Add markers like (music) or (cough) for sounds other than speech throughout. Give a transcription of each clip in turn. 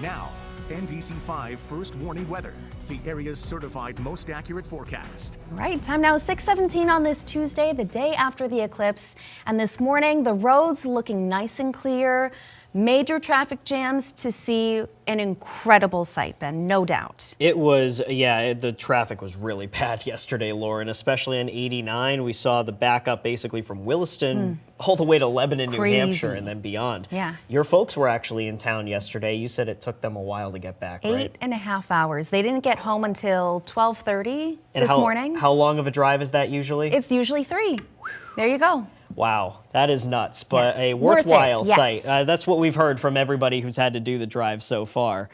Now, NBC5 First Warning Weather, the area's certified most accurate forecast. Right, time now 617 on this Tuesday, the day after the eclipse. And this morning, the roads looking nice and clear. Major traffic jams to see an incredible sight, Ben, no doubt. It was, yeah, the traffic was really (laughs) bad yesterday, Lauren, especially on 89. We saw the backup basically from Williston mm. all the way to Lebanon, Crazy. New Hampshire, and then beyond. Yeah. Your folks were actually in town yesterday. You said it took them a while to get back, Eight right? and a half hours. They didn't get home until 1230 and this how, morning. How long of a drive is that usually? It's usually three. There you go. Wow, that is nuts, but yeah. a worthwhile yes. sight. Uh, that's what we've heard from everybody who's had to do the drive so far.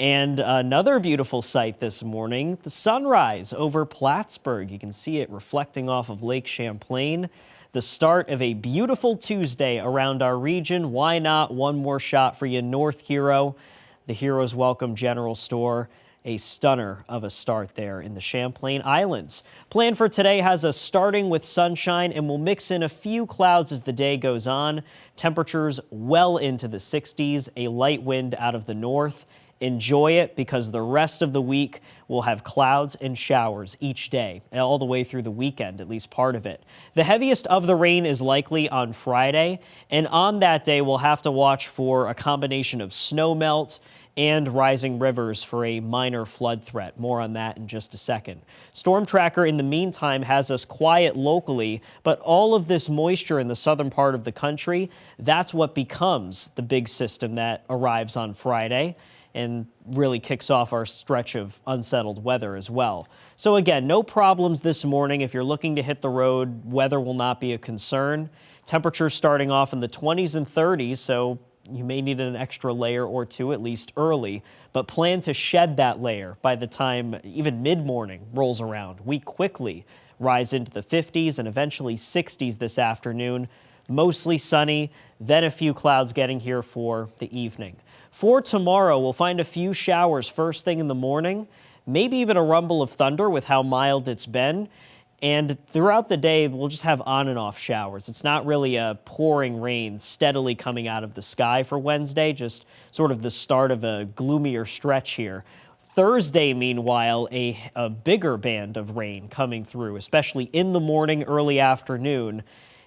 And another beautiful sight this morning, the sunrise over Plattsburgh. You can see it reflecting off of Lake Champlain. The start of a beautiful Tuesday around our region. Why not one more shot for you, North Hero, the Hero's Welcome General Store a stunner of a start there in the Champlain Islands. Plan for today has us starting with sunshine and we'll mix in a few clouds as the day goes on. Temperatures well into the 60s, a light wind out of the north. Enjoy it because the rest of the week will have clouds and showers each day, all the way through the weekend, at least part of it. The heaviest of the rain is likely on Friday, and on that day, we'll have to watch for a combination of snow melt and rising rivers for a minor flood threat. More on that in just a second. Storm Tracker, in the meantime, has us quiet locally, but all of this moisture in the southern part of the country, that's what becomes the big system that arrives on Friday and really kicks off our stretch of unsettled weather as well. So again, no problems this morning. If you're looking to hit the road, weather will not be a concern. Temperatures starting off in the 20s and 30s, so you may need an extra layer or two at least early, but plan to shed that layer by the time even mid-morning rolls around. We quickly rise into the 50s and eventually 60s this afternoon. Mostly sunny, then a few clouds getting here for the evening. For tomorrow, we'll find a few showers first thing in the morning, maybe even a rumble of thunder with how mild it's been. And throughout the day, we'll just have on and off showers. It's not really a pouring rain steadily coming out of the sky for Wednesday, just sort of the start of a gloomier stretch here. Thursday, meanwhile, a, a bigger band of rain coming through, especially in the morning, early afternoon.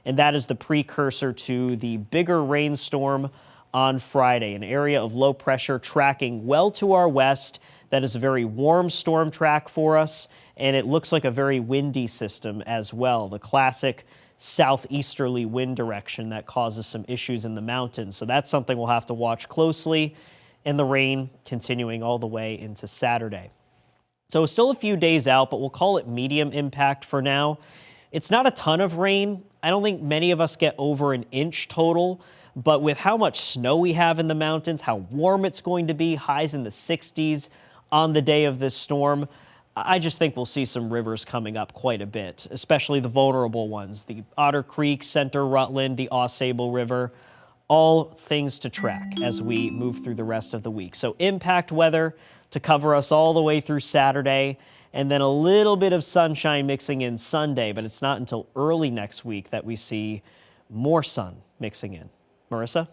And that is the precursor to the bigger rainstorm on Friday, an area of low pressure tracking well to our west. That is a very warm storm track for us and it looks like a very windy system as well. The classic southeasterly wind direction that causes some issues in the mountains. So that's something we'll have to watch closely. And the rain continuing all the way into Saturday. So still a few days out, but we'll call it medium impact for now. It's not a ton of rain. I don't think many of us get over an inch total, but with how much snow we have in the mountains, how warm it's going to be, highs in the 60s on the day of this storm, I just think we'll see some rivers coming up quite a bit, especially the vulnerable ones. The Otter Creek, Center Rutland, the AuSable River, all things to track as we move through the rest of the week. So impact weather to cover us all the way through Saturday, and then a little bit of sunshine mixing in Sunday, but it's not until early next week that we see more sun mixing in. Marissa?